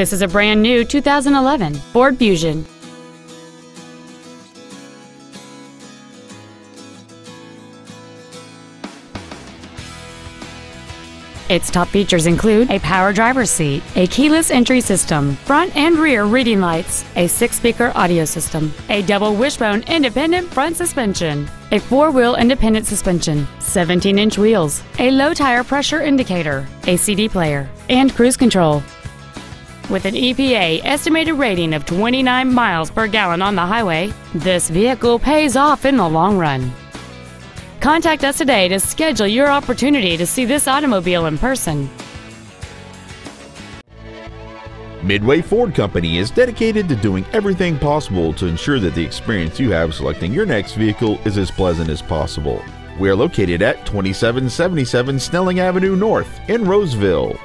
This is a brand new 2011 Ford Fusion. Its top features include a power driver's seat, a keyless entry system, front and rear reading lights, a six-speaker audio system, a double wishbone independent front suspension, a four-wheel independent suspension, 17-inch wheels, a low tire pressure indicator, a CD player, and cruise control. With an EPA estimated rating of 29 miles per gallon on the highway, this vehicle pays off in the long run. Contact us today to schedule your opportunity to see this automobile in person. Midway Ford Company is dedicated to doing everything possible to ensure that the experience you have selecting your next vehicle is as pleasant as possible. We are located at 2777 Snelling Avenue North in Roseville.